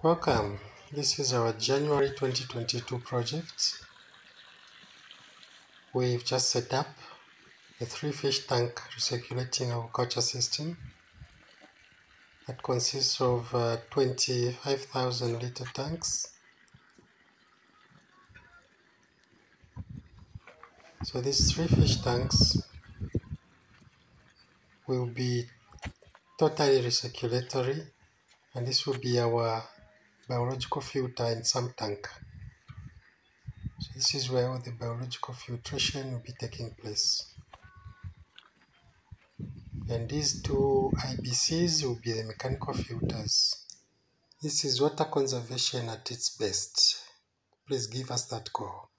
Welcome. This is our January 2022 project. We've just set up a three fish tank recirculating aquaculture system that consists of uh, 25,000 liter tanks. So these three fish tanks will be totally recirculatory and this will be our biological filter in some tank. So this is where all the biological filtration will be taking place. And these two IBCs will be the mechanical filters. This is water conservation at its best. Please give us that call.